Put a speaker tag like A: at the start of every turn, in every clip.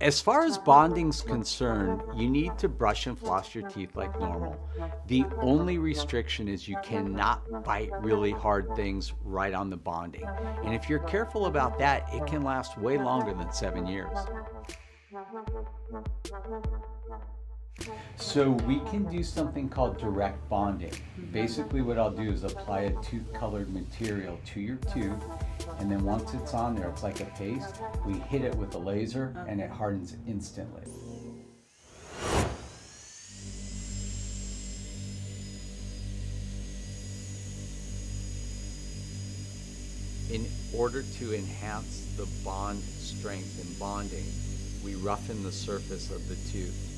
A: As far as bonding's concerned, you need to brush and floss your teeth like normal. The only restriction is you cannot bite really hard things right on the bonding. And if you're careful about that, it can last way longer than seven years. So we can do something called direct bonding. Basically what I'll do is apply a tooth colored material to your tooth and then once it's on there, it's like a paste, we hit it with a laser and it hardens instantly. In order to enhance the bond strength and bonding, we roughen the surface of the tooth.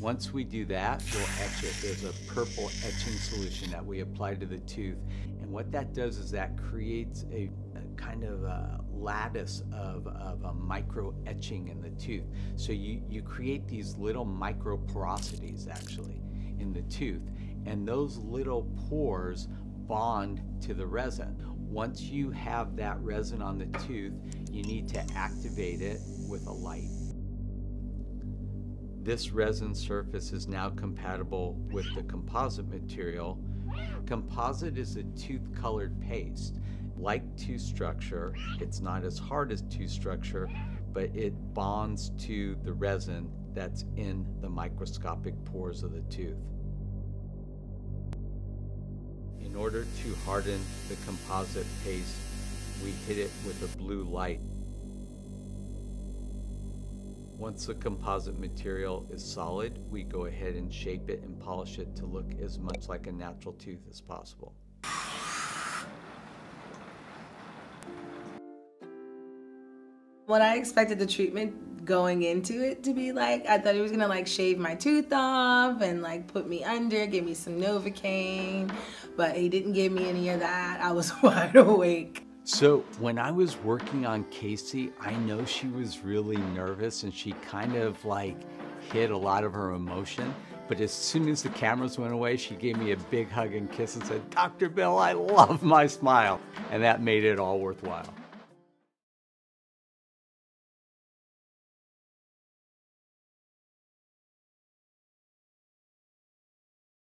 A: Once we do that, we'll etch it. There's a purple etching solution that we apply to the tooth. And what that does is that creates a, a kind of a lattice of, of a micro etching in the tooth. So you, you create these little micro porosities actually in the tooth. And those little pores bond to the resin. Once you have that resin on the tooth, you need to activate it with a light. This resin surface is now compatible with the composite material. Composite is a tooth colored paste. Like tooth structure, it's not as hard as tooth structure, but it bonds to the resin that's in the microscopic pores of the tooth. In order to harden the composite paste, we hit it with a blue light. Once the composite material is solid, we go ahead and shape it and polish it to look as much like a natural tooth as possible.
B: What I expected the treatment going into it to be like, I thought he was gonna like shave my tooth off and like put me under, give me some Novocaine, but he didn't give me any of that. I was wide awake.
A: So when I was working on Casey, I know she was really nervous and she kind of like hid a lot of her emotion. But as soon as the cameras went away, she gave me a big hug and kiss and said, Dr. Bill, I love my smile. And that made it all worthwhile.